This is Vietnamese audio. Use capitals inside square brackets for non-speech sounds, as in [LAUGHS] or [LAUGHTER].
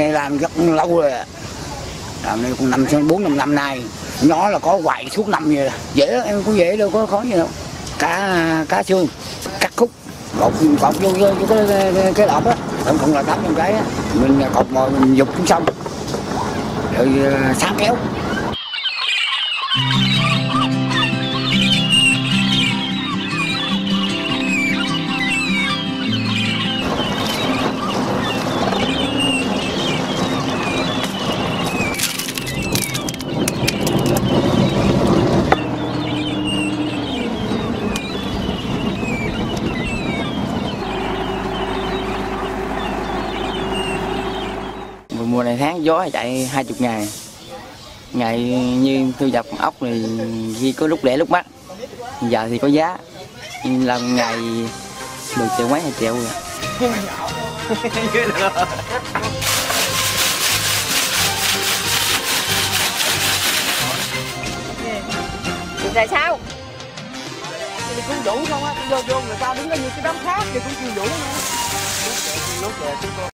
nay làm rất lâu rồi làm này cũng năm bốn năm năm nay. Nó là có hoài suốt năm vậy dễ em cũng dễ đâu có khó gì đâu. Cá cá xương cắt khúc. Cột cột vô, vô, vô cái, cái, cái lọt á tổng cộng là tám trăm cái á. Mình à, cột mồi mình dục cũng xong. Rồi à, sáng kéo. Mùa này tháng gió chạy hai chục ngày. Ngày như thu nhập ốc thì khi có lúc lẻ lúc bắt giờ thì có giá. Làm ngày được triệu mấy, hai triệu rồi [LAUGHS] tại sao? Thì cũng đủ không á, vô vô người ta đứng ở như cái đám khác thì cũng chịu đủ. nữa